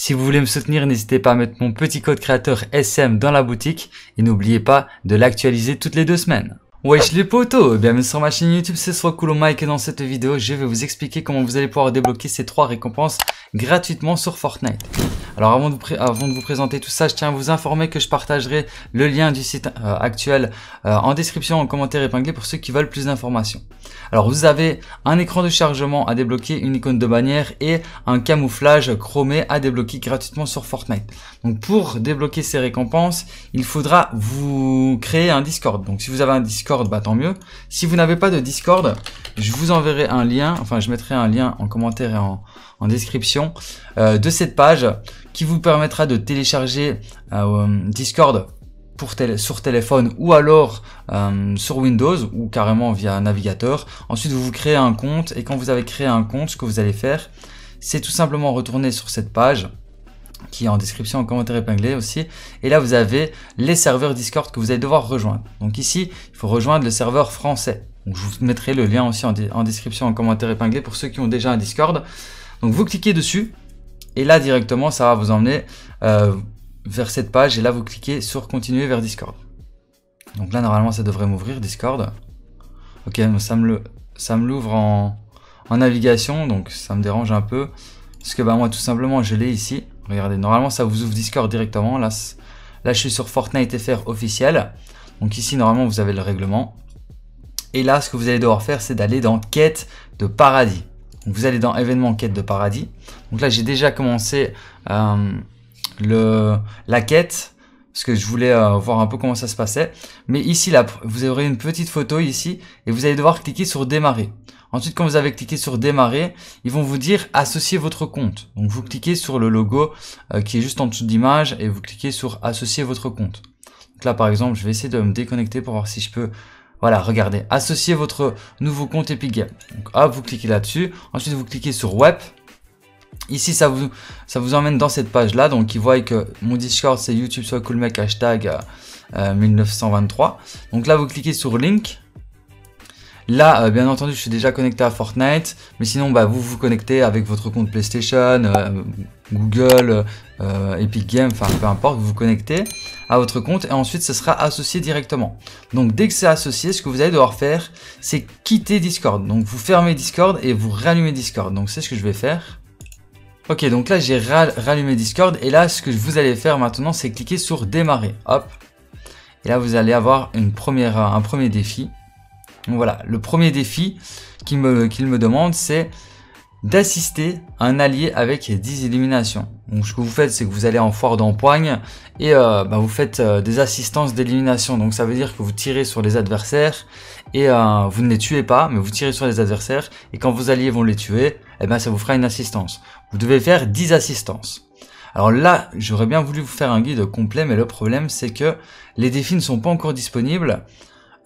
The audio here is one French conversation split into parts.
Si vous voulez me soutenir, n'hésitez pas à mettre mon petit code créateur SM dans la boutique et n'oubliez pas de l'actualiser toutes les deux semaines. Wesh les potos, bienvenue sur ma chaîne YouTube, c'est Cool Mike et dans cette vidéo, je vais vous expliquer comment vous allez pouvoir débloquer ces trois récompenses gratuitement sur Fortnite. Alors avant de, vous présenter tout ça, je tiens à vous informer que je partagerai le lien du site euh, actuel euh, en description, en commentaire épinglé pour ceux qui veulent plus d'informations. Alors vous avez un écran de chargement à débloquer, une icône de bannière et un camouflage chromé à débloquer gratuitement sur Fortnite. Donc pour débloquer ces récompenses, il faudra vous créer un Discord. Donc si vous avez un Discord, bah tant mieux. Si vous n'avez pas de Discord, je vous enverrai un lien, enfin je mettrai un lien en commentaire et en, description euh, de cette page qui vous permettra de télécharger euh, Discord pour sur téléphone ou alors euh, sur Windows ou carrément via navigateur. Ensuite, vous vous créez un compte et quand vous avez créé un compte, ce que vous allez faire, c'est tout simplement retourner sur cette page qui est en description, en commentaire épinglé aussi. Et là, vous avez les serveurs Discord que vous allez devoir rejoindre. Donc ici, il faut rejoindre le serveur français. Je vous mettrai le lien aussi en description, en commentaire épinglé pour ceux qui ont déjà un Discord. Donc vous cliquez dessus et là, directement, ça va vous emmener euh, vers cette page. Et là, vous cliquez sur continuer vers Discord. Donc là, normalement, ça devrait m'ouvrir Discord. Ok, ça me ça me l'ouvre en, navigation, donc ça me dérange un peu. Parce que bah, moi, tout simplement, je l'ai ici. Regardez, normalement, ça vous ouvre Discord directement. Là, là, je suis sur Fortnite FR officiel. Donc ici, normalement, vous avez le règlement. Et là, ce que vous allez devoir faire, c'est d'aller dans quête de paradis vous allez dans événement quête de paradis. Donc là, j'ai déjà commencé euh, le, la quête parce que je voulais euh, voir un peu comment ça se passait. Mais ici, là, vous aurez une petite photo ici et vous allez devoir cliquer sur démarrer. Ensuite, quand vous avez cliqué sur démarrer, ils vont vous dire associer votre compte. Donc vous cliquez sur le logo euh, qui est juste en dessous de l'image et vous cliquez sur associer votre compte. Donc là, par exemple, je vais essayer de me déconnecter pour voir si je peux voilà, regardez, associez votre nouveau compte Epic Games. Donc hop, vous cliquez là-dessus. Ensuite, vous cliquez sur Web. Ici, ça vous, ça vous emmène dans cette page-là. Donc, ils voient que mon Discord, c'est YouTube soit cool mec hashtag 1923. Euh, donc là, vous cliquez sur Link. Là, euh, bien entendu, je suis déjà connecté à Fortnite, mais sinon, bah, vous vous connectez avec votre compte PlayStation, euh, Google, Epic Games, enfin peu importe, vous vous connectez à votre compte et ensuite ce sera associé directement. Donc dès que c'est associé, ce que vous allez devoir faire, c'est quitter Discord. Donc vous fermez Discord et vous rallumez Discord. Donc c'est ce que je vais faire. Ok, donc là j'ai rallumé Discord et là ce que vous allez faire maintenant, c'est cliquer sur démarrer. Hop. Et là vous allez avoir un premier défi. Donc voilà, le premier défi qu'il me, demande, c'est d'assister un allié avec 10 éliminations. Donc ce que vous faites, c'est que vous allez en foire d'empoigne et euh, bah, vous faites euh, des assistances d'élimination. Donc ça veut dire que vous tirez sur les adversaires et euh, vous ne les tuez pas, mais vous tirez sur les adversaires et quand vos alliés vont les tuer, eh ben ça vous fera une assistance. Vous devez faire 10 assistances. Alors là, j'aurais bien voulu vous faire un guide complet, mais le problème c'est que les défis ne sont pas encore disponibles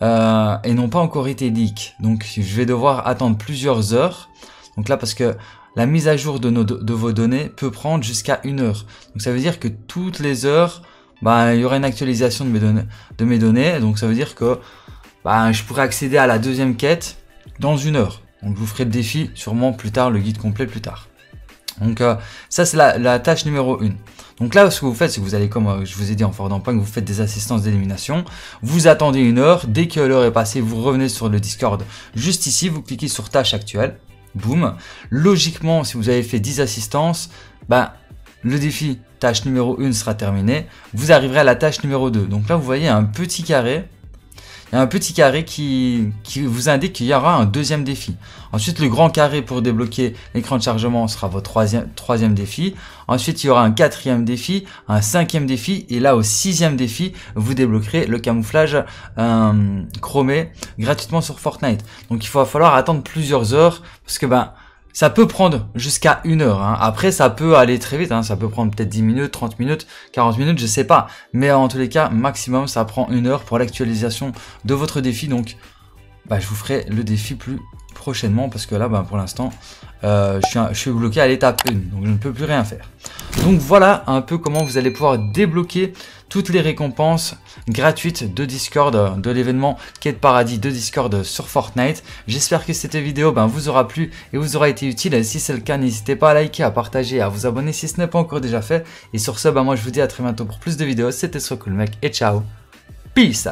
et n'ont pas encore été leak. Donc je vais devoir attendre plusieurs heures donc là, parce que la mise à jour de, vos données peut prendre jusqu'à une heure. Donc ça veut dire que toutes les heures, bah, il y aura une actualisation de mes données. Donc ça veut dire que bah, je pourrais accéder à la deuxième quête dans une heure. Donc je vous ferai le défi sûrement plus tard, le guide complet plus tard. Donc euh, ça c'est la, tâche numéro 1. Donc là ce que vous faites c'est que vous allez comme euh, je vous ai dit en fort d'empoigne, vous faites des assistances d'élimination, vous attendez une heure, dès que l'heure est passée vous revenez sur le Discord juste ici, vous cliquez sur tâche actuelle, boum. Logiquement, si vous avez fait 10 assistances, bah, le défi tâche numéro 1 sera terminé. Vous arriverez à la tâche numéro 2. Donc là, vous voyez un petit carré il y a un petit carré qui, vous indique qu'il y aura un deuxième défi. Ensuite, le grand carré pour débloquer l'écran de chargement sera votre troisième, troisième défi. Ensuite, il y aura un quatrième défi, un cinquième défi, et là, au sixième défi, vous débloquerez le camouflage euh, chromé gratuitement sur Fortnite. Donc, il va falloir attendre plusieurs heures, parce que ben, ça peut prendre jusqu'à une heure. Hein. Après, ça peut aller très vite. Hein. Ça peut prendre peut-être 10 minutes, 30 minutes, 40 minutes, je sais pas. Mais en tous les cas, maximum, ça prend une heure pour l'actualisation de votre défi. Donc, bah, je vous ferai le défi plus prochainement parce que là, bah, pour l'instant, euh, je, suis bloqué à l'étape 1. Donc, je ne peux plus rien faire. Donc, voilà un peu comment vous allez pouvoir débloquer toutes les récompenses gratuites de Discord, de l'événement Quai de Paradis de Discord sur Fortnite. J'espère que cette vidéo ben, vous aura plu et vous aura été utile. Si c'est le cas, n'hésitez pas à liker, à partager, à vous abonner si ce n'est pas encore déjà fait. Et sur ce, ben, moi je vous dis à très bientôt pour plus de vidéos. C'était Cool Mec et ciao. Peace